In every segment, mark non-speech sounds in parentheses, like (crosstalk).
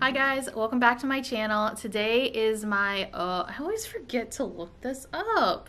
Hi guys, welcome back to my channel. Today is my, uh, I always forget to look this up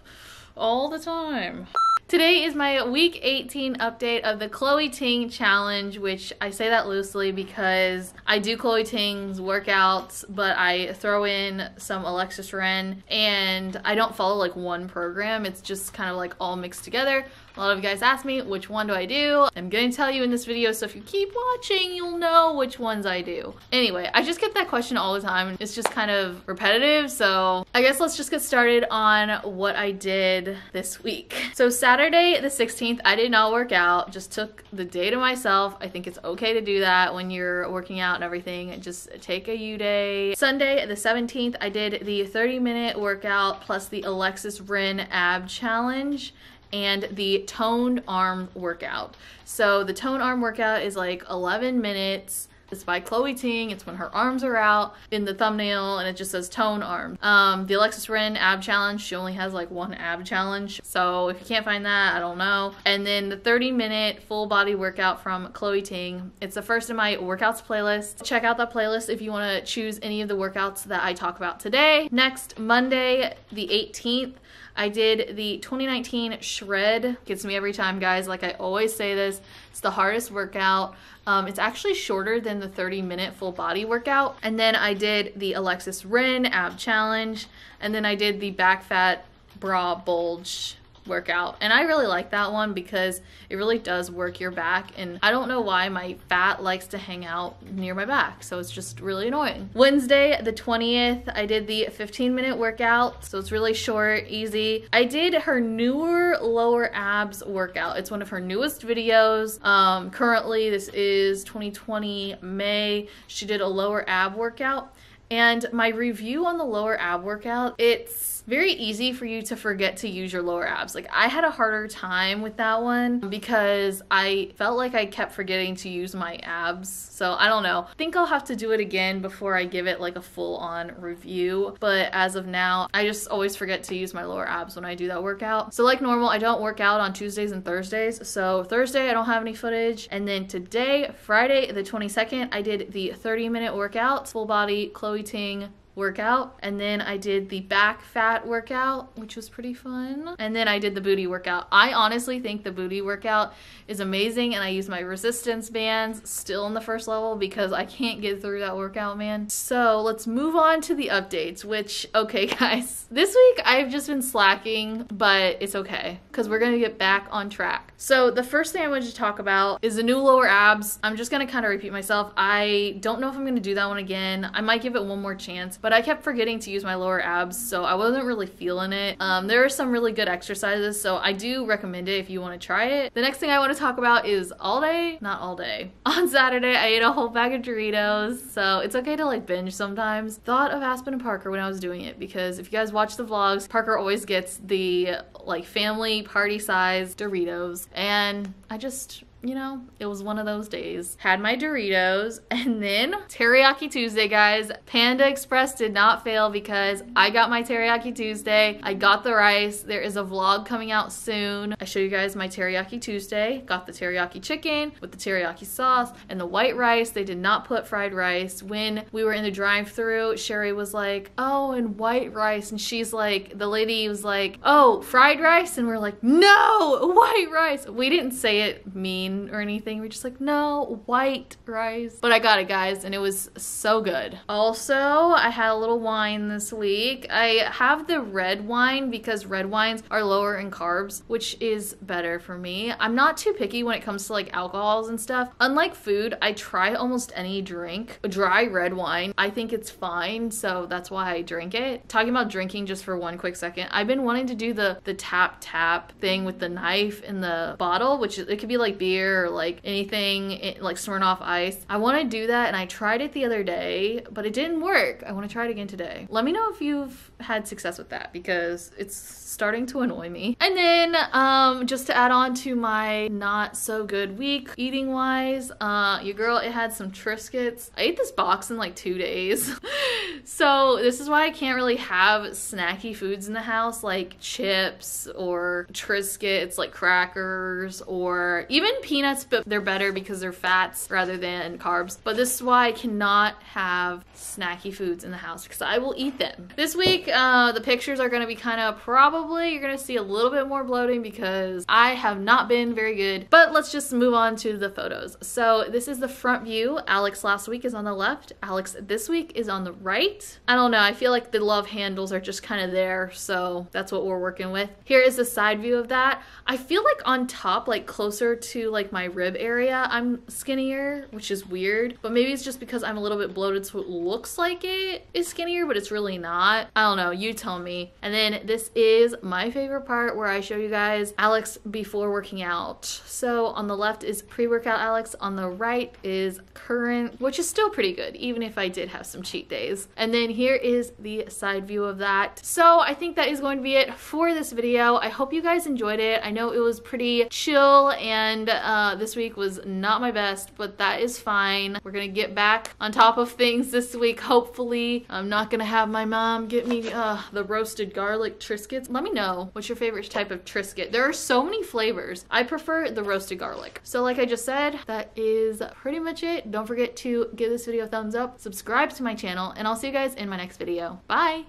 all the time. Today is my week 18 update of the Chloe Ting challenge, which I say that loosely because I do Chloe Ting's workouts, but I throw in some Alexis Ren and I don't follow like one program. It's just kind of like all mixed together. A lot of you guys ask me, which one do I do? I'm to tell you in this video, so if you keep watching, you'll know which ones I do. Anyway, I just get that question all the time. It's just kind of repetitive, so I guess let's just get started on what I did this week. So Saturday the 16th, I did not work out, just took the day to myself. I think it's okay to do that when you're working out and everything. Just take a U day. Sunday the 17th, I did the 30 minute workout plus the Alexis Ren ab challenge and the toned arm workout. So the toned arm workout is like 11 minutes. It's by Chloe Ting. It's when her arms are out in the thumbnail and it just says tone arm. Um, the Alexis Ren ab challenge, she only has like one ab challenge. So if you can't find that, I don't know. And then the 30 minute full body workout from Chloe Ting. It's the first in my workouts playlist. Check out that playlist if you want to choose any of the workouts that I talk about today. Next, Monday, the 18th, I did the 2019 shred. Gets me every time, guys. Like I always say this, it's the hardest workout. Um, it's actually shorter than the 30 minute full body workout. And then I did the Alexis Ren ab challenge. And then I did the back fat bra bulge workout. And I really like that one because it really does work your back. And I don't know why my fat likes to hang out near my back. So it's just really annoying. Wednesday, the 20th, I did the 15 minute workout. So it's really short, easy. I did her newer lower abs workout. It's one of her newest videos. Um, currently, this is 2020 May. She did a lower ab workout. And my review on the lower ab workout, it's very easy for you to forget to use your lower abs. Like I had a harder time with that one because I felt like I kept forgetting to use my abs. So I don't know. I think I'll have to do it again before I give it like a full on review. But as of now, I just always forget to use my lower abs when I do that workout. So like normal, I don't work out on Tuesdays and Thursdays. So Thursday, I don't have any footage. And then today, Friday, the 22nd, I did the 30 minute workout, full body Chloe Ting workout and then I did the back fat workout which was pretty fun and then I did the booty workout. I honestly think the booty workout is amazing and I use my resistance bands still in the first level because I can't get through that workout man. So let's move on to the updates which okay (laughs) guys this week I've just been slacking but it's okay because we're gonna get back on track. So the first thing I wanted to talk about is the new lower abs. I'm just gonna kind of repeat myself. I don't know if I'm gonna do that one again. I might give it one more chance but I kept forgetting to use my lower abs, so I wasn't really feeling it. Um, there are some really good exercises, so I do recommend it if you want to try it. The next thing I want to talk about is all day, not all day. (laughs) On Saturday, I ate a whole bag of Doritos, so it's okay to like binge sometimes. Thought of Aspen and Parker when I was doing it because if you guys watch the vlogs, Parker always gets the like family party size Doritos, and I just you know, it was one of those days. Had my Doritos (laughs) and then Teriyaki Tuesday, guys. Panda Express did not fail because I got my Teriyaki Tuesday. I got the rice. There is a vlog coming out soon. I show you guys my Teriyaki Tuesday. Got the teriyaki chicken with the teriyaki sauce and the white rice. They did not put fried rice. When we were in the drive through Sherry was like, oh, and white rice. And she's like, the lady was like, oh, fried rice? And we're like, no, white rice. We didn't say it mean or anything. We're just like, no, white rice. But I got it, guys, and it was so good. Also, I had a little wine this week. I have the red wine because red wines are lower in carbs, which is better for me. I'm not too picky when it comes to like alcohols and stuff. Unlike food, I try almost any drink. Dry red wine, I think it's fine, so that's why I drink it. Talking about drinking just for one quick second, I've been wanting to do the the tap tap thing with the knife in the bottle, which it could be like beer beer or like anything like Smirnoff Ice. I want to do that and I tried it the other day, but it didn't work. I want to try it again today. Let me know if you've had success with that because it's starting to annoy me. And then um, just to add on to my not so good week eating wise, uh, your girl, it had some Triscuits. I ate this box in like two days. (laughs) so this is why I can't really have snacky foods in the house like chips or Triscuits, like crackers or even peanuts, but they're better because they're fats rather than carbs. But this is why I cannot have snacky foods in the house because I will eat them. This week, uh, the pictures are going to be kind of probably, you're going to see a little bit more bloating because I have not been very good. But let's just move on to the photos. So this is the front view. Alex last week is on the left. Alex this week is on the right. I don't know. I feel like the love handles are just kind of there. So that's what we're working with. Here is the side view of that. I feel like on top, like closer to like my rib area, I'm skinnier, which is weird. But maybe it's just because I'm a little bit bloated so it looks like it is skinnier, but it's really not. I don't know. You tell me. And then this is my favorite part where I show you guys Alex before working out. So on the left is pre-workout Alex. On the right is current, which is still pretty good, even if I did have some cheat days. And then here is the side view of that. So I think that is going to be it for this video. I hope you guys enjoyed it. I know it was pretty chill and uh, this week was not my best, but that is fine. We're gonna get back on top of things this week, hopefully. I'm not gonna have my mom get me uh, the roasted garlic Triscuits. Let me know what's your favorite type of Triscuit. There are so many flavors. I prefer the roasted garlic. So like I just said, that is pretty much it. Don't forget to give this video a thumbs up, subscribe to my channel, and I'll see you guys in my next video. Bye!